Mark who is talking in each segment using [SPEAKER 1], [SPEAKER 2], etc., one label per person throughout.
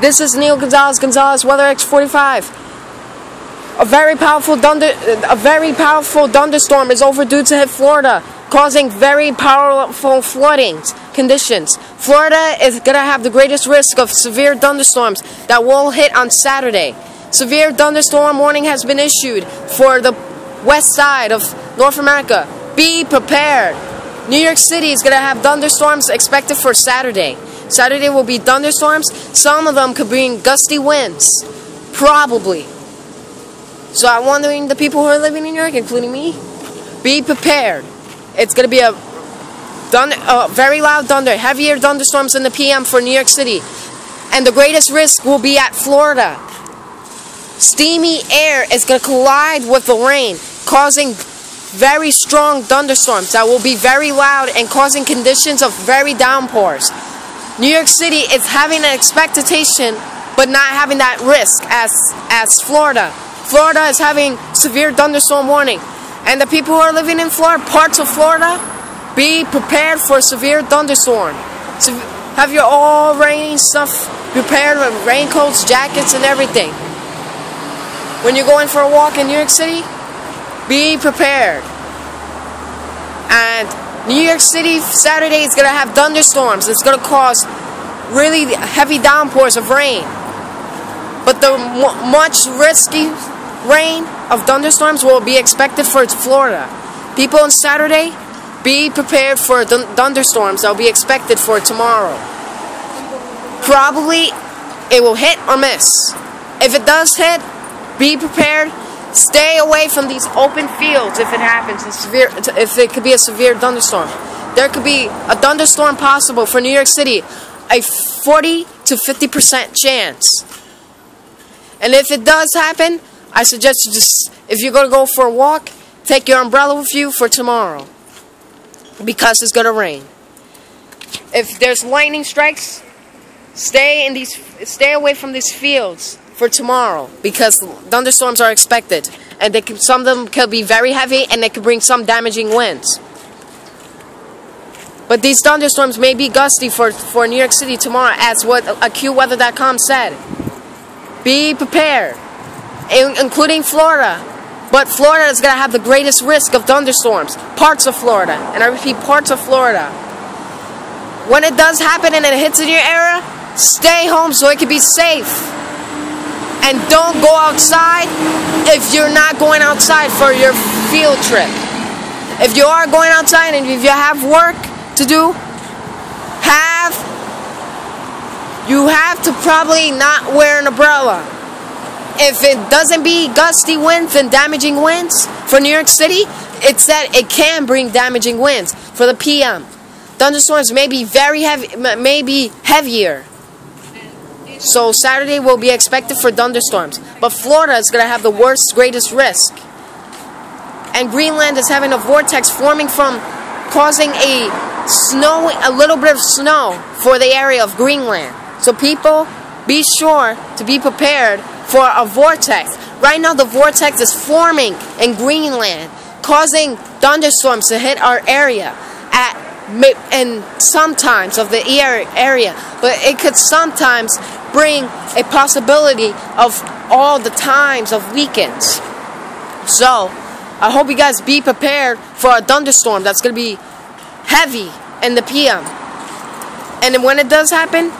[SPEAKER 1] This is Neo Gonzalez, Gonzalez Weather X45. A very powerful thunder, a very powerful thunderstorm is overdue to hit Florida, causing very powerful flooding conditions. Florida is going to have the greatest risk of severe thunderstorms that will hit on Saturday. Severe thunderstorm warning has been issued for the west side of North America. Be prepared. New York City is going to have thunderstorms expected for Saturday. Saturday will be thunderstorms. Some of them could bring gusty winds. Probably. So I'm wondering the people who are living in New York, including me, be prepared. It's going to be a thunder, uh, very loud thunder, heavier thunderstorms in the PM for New York City. And the greatest risk will be at Florida. Steamy air is going to collide with the rain, causing very strong thunderstorms that will be very loud and causing conditions of very downpours. New York City is having an expectation but not having that risk as as Florida. Florida is having severe thunderstorm warning. And the people who are living in Florida, parts of Florida, be prepared for severe thunderstorm. So have your all rain stuff prepared with raincoats, jackets, and everything. When you're going for a walk in New York City, be prepared. New York City Saturday is going to have thunderstorms. It's going to cause really heavy downpours of rain. But the much risky rain of thunderstorms will be expected for Florida. People on Saturday, be prepared for th thunderstorms that will be expected for tomorrow. Probably it will hit or miss. If it does hit, be prepared. Stay away from these open fields if it happens. Severe, if it could be a severe thunderstorm, there could be a thunderstorm possible for New York City, a 40 to 50 percent chance. And if it does happen, I suggest you just, if you're gonna go for a walk, take your umbrella with you for tomorrow, because it's gonna rain. If there's lightning strikes, stay in these, stay away from these fields for tomorrow because thunderstorms are expected and they can, some of them could be very heavy and they could bring some damaging winds. But these thunderstorms may be gusty for, for New York City tomorrow as what AccuWeather.com said. Be prepared, including Florida. But Florida is going to have the greatest risk of thunderstorms. Parts of Florida. And I repeat, parts of Florida. When it does happen and it hits in your area, stay home so it can be safe and don't go outside if you're not going outside for your field trip. If you are going outside and if you have work to do, have you have to probably not wear an umbrella. If it doesn't be gusty winds and damaging winds for New York City, it's that it can bring damaging winds for the PM. Thunderstorms may be very heavy, may be heavier so Saturday will be expected for thunderstorms. But Florida is going to have the worst, greatest risk. And Greenland is having a vortex forming from causing a snow, a little bit of snow for the area of Greenland. So people, be sure to be prepared for a vortex. Right now the vortex is forming in Greenland, causing thunderstorms to hit our area at and sometimes of the area, but it could sometimes bring a possibility of all the times of weekends. So, I hope you guys be prepared for a thunderstorm that's going to be heavy in the PM. And when it does happen,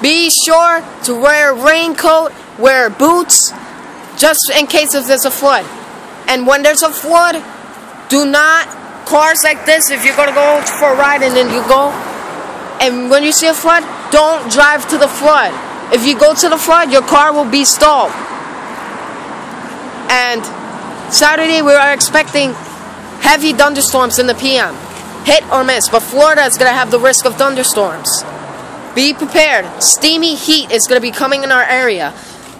[SPEAKER 1] be sure to wear a raincoat, wear boots, just in case if there's a flood. And when there's a flood, do not, cars like this, if you're going to go for a ride and then you go, and when you see a flood, don't drive to the flood. If you go to the flood, your car will be stalled. And Saturday we are expecting heavy thunderstorms in the PM. Hit or miss, but Florida is going to have the risk of thunderstorms. Be prepared. Steamy heat is going to be coming in our area,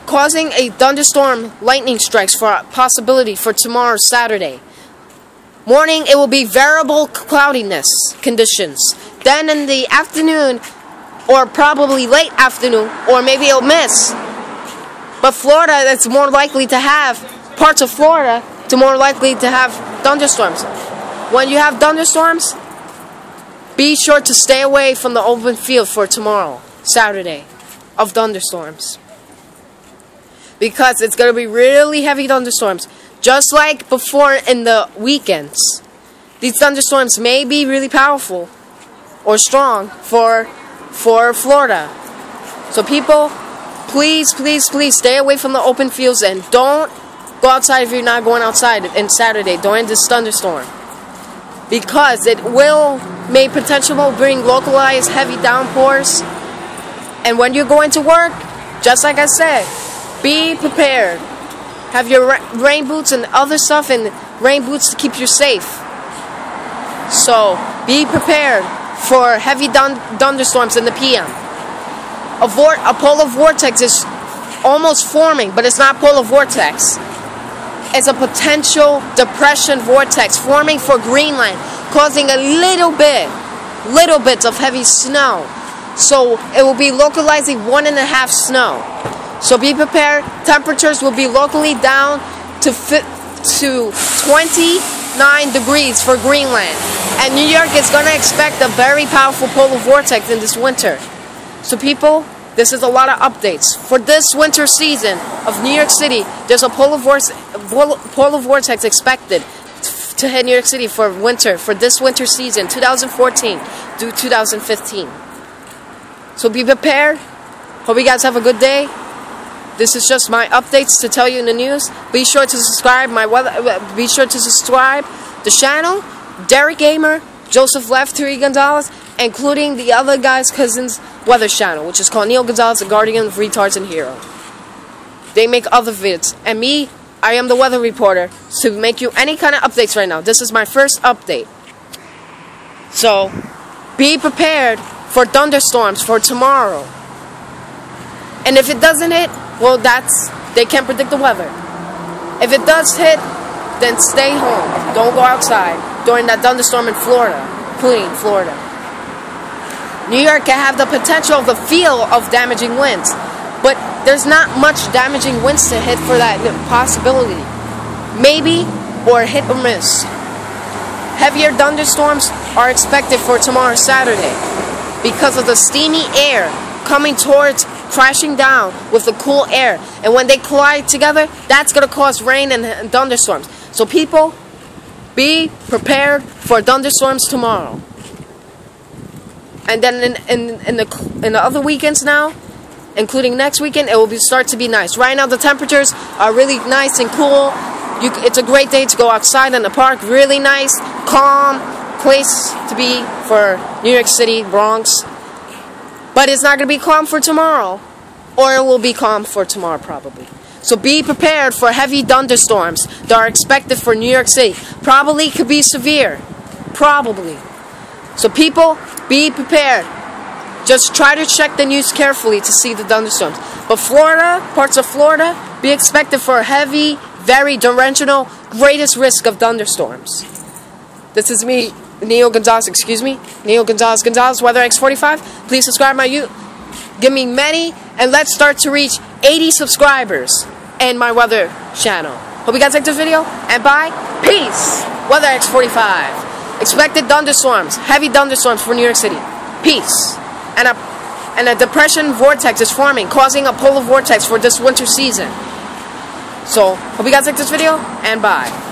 [SPEAKER 1] causing a thunderstorm lightning strikes for a possibility for tomorrow Saturday. Morning, it will be variable cloudiness conditions. Then in the afternoon, or probably late afternoon, or maybe it'll miss. But Florida, it's more likely to have parts of Florida to more likely to have thunderstorms. When you have thunderstorms, be sure to stay away from the open field for tomorrow, Saturday. of thunderstorms. Because it's going to be really heavy thunderstorms. Just like before in the weekends. These thunderstorms may be really powerful or strong for for Florida. So people, please, please, please stay away from the open fields and don't go outside if you're not going outside on Saturday during this thunderstorm. Because it will may potentially bring localized heavy downpours. And when you're going to work, just like I said, be prepared. Have your rain boots and other stuff and rain boots to keep you safe. So be prepared for heavy thunderstorms in the PM. A, a polar vortex is almost forming, but it's not polar vortex. It's a potential depression vortex forming for Greenland, causing a little bit, little bits of heavy snow. So it will be localizing one and a half snow. So be prepared. Temperatures will be locally down to to 29 degrees for Greenland. And New York is going to expect a very powerful polar vortex in this winter. So people, this is a lot of updates. For this winter season of New York City, there's a polar, vortex, polar vortex expected to hit New York City for winter, for this winter season, 2014 to 2015. So be prepared. Hope you guys have a good day. This is just my updates to tell you in the news. Be sure to subscribe my weather. Uh, be sure to subscribe the channel. Derek Gamer, Joseph Left, Gonzalez, including the other guy's cousin's weather channel, which is called Neil Gonzalez, the Guardian of Retards and Hero. They make other vids, and me, I am the weather reporter to make you any kind of updates right now. This is my first update. So, be prepared for thunderstorms for tomorrow. And if it doesn't hit, well, that's they can't predict the weather. If it does hit, then stay home. Don't go outside during that thunderstorm in Florida, clean Florida. New York can have the potential of the feel of damaging winds, but there's not much damaging winds to hit for that possibility. Maybe or hit or miss. Heavier thunderstorms are expected for tomorrow Saturday because of the steamy air coming towards crashing down with the cool air. And when they collide together, that's going to cause rain and thunderstorms. So people, be prepared for thunderstorms tomorrow. And then in, in, in, the, in the other weekends now, including next weekend, it will be, start to be nice. Right now, the temperatures are really nice and cool. You, it's a great day to go outside in the park. Really nice, calm place to be for New York City, Bronx, but it's not going to be calm for tomorrow. Or it will be calm for tomorrow, probably. So be prepared for heavy thunderstorms that are expected for New York City. Probably could be severe. Probably. So people, be prepared. Just try to check the news carefully to see the thunderstorms. But Florida, parts of Florida, be expected for heavy, very torrential, greatest risk of thunderstorms. This is me Neo Gonzalez, excuse me, Neo Gonzalez Gonzalez, Weather X45. Please subscribe my you. Give me many, and let's start to reach 80 subscribers and my weather channel. Hope you guys liked this video, and bye. Peace. Weather X45. Expected thunderstorms, heavy thunderstorms for New York City. Peace. And a and a depression vortex is forming, causing a polar vortex for this winter season. So, hope you guys liked this video, and bye.